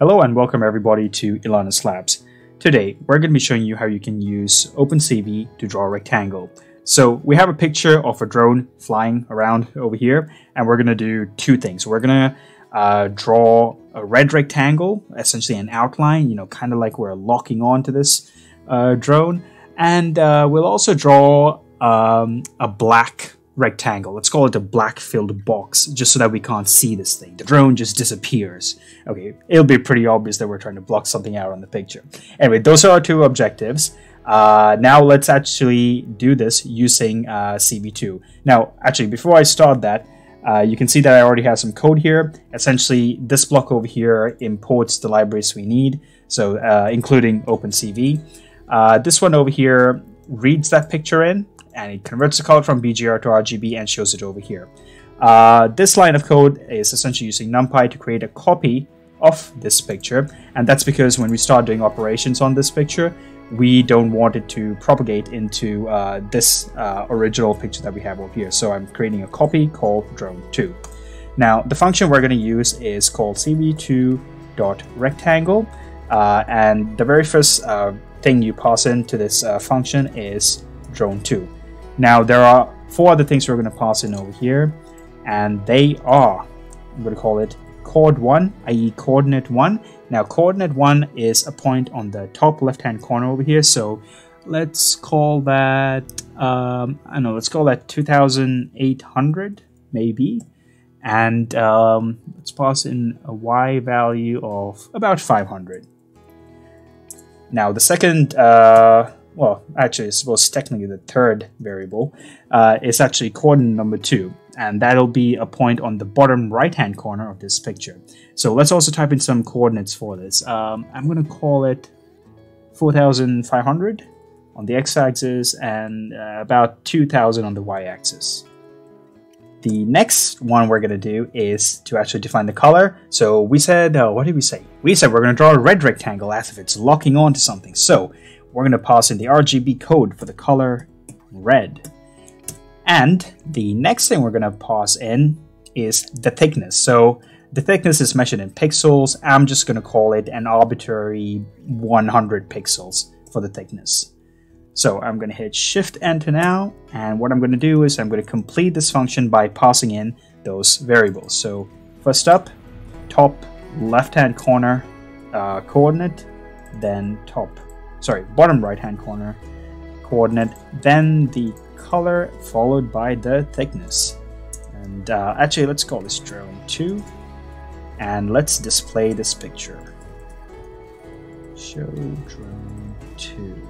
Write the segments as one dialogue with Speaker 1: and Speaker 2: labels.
Speaker 1: Hello and welcome everybody to Elanus Labs. Today, we're going to be showing you how you can use OpenCV to draw a rectangle. So we have a picture of a drone flying around over here, and we're going to do two things. We're going to uh, draw a red rectangle, essentially an outline, you know, kind of like we're locking on to this uh, drone. And uh, we'll also draw um, a black rectangle. Let's call it a black filled box, just so that we can't see this thing. The drone just disappears. Okay, it'll be pretty obvious that we're trying to block something out on the picture. Anyway, those are our two objectives. Uh, now let's actually do this using uh, CV2. Now, actually, before I start that, uh, you can see that I already have some code here. Essentially, this block over here imports the libraries we need, so uh, including OpenCV. Uh, this one over here reads that picture in, and it converts the color from BGR to RGB and shows it over here. Uh, this line of code is essentially using NumPy to create a copy of this picture, and that's because when we start doing operations on this picture, we don't want it to propagate into uh, this uh, original picture that we have over here. So I'm creating a copy called drone2. Now, the function we're going to use is called cv2.rectangle, uh, and the very first uh, thing you pass into this uh, function is drone2. Now, there are four other things we're going to pass in over here, and they are, I'm going to call it chord 1, i.e. coordinate 1. Now, coordinate 1 is a point on the top left-hand corner over here, so let's call that, um, I don't know, let's call that 2800, maybe. And um, let's pass in a y value of about 500. Now, the second uh, well, actually, I suppose technically the third variable uh, is actually coordinate number two, and that'll be a point on the bottom right-hand corner of this picture. So let's also type in some coordinates for this. Um, I'm going to call it 4,500 on the x-axis and uh, about 2,000 on the y-axis. The next one we're going to do is to actually define the color. So we said, uh, what did we say? We said we're going to draw a red rectangle as if it's locking onto something. So we're going to pass in the RGB code for the color red. And the next thing we're going to pass in is the thickness. So the thickness is measured in pixels. I'm just going to call it an arbitrary 100 pixels for the thickness. So I'm going to hit Shift Enter now, and what I'm going to do is I'm going to complete this function by passing in those variables. So first up, top left-hand corner uh, coordinate, then top sorry, bottom right hand corner coordinate, then the color followed by the thickness. And uh, actually, let's call this drone 2 and let's display this picture. Show drone 2.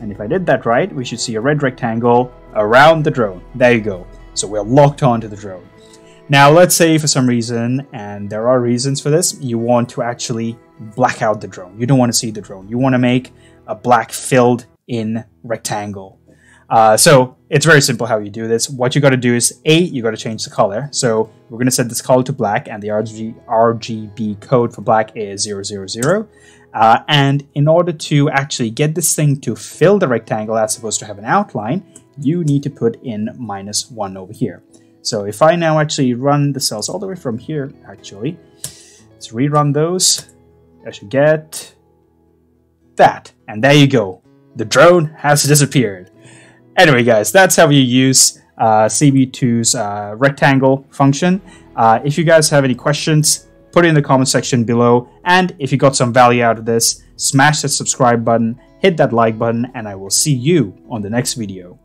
Speaker 1: And if I did that right, we should see a red rectangle around the drone. There you go. So we're locked onto the drone. Now, let's say for some reason, and there are reasons for this, you want to actually black out the drone. You don't want to see the drone. You want to make a black filled in rectangle. Uh, so it's very simple how you do this. What you got to do is A, you got to change the color. So we're going to set this color to black, and the RG, RGB code for black is 000. Uh, and in order to actually get this thing to fill the rectangle as opposed to have an outline, you need to put in minus 1 over here. So if I now actually run the cells all the way from here, actually, let's rerun those. I should get that. And there you go. The drone has disappeared. Anyway, guys, that's how you use uh, CV2's uh, rectangle function. Uh, if you guys have any questions, put it in the comment section below. And if you got some value out of this, smash that subscribe button, hit that like button, and I will see you on the next video.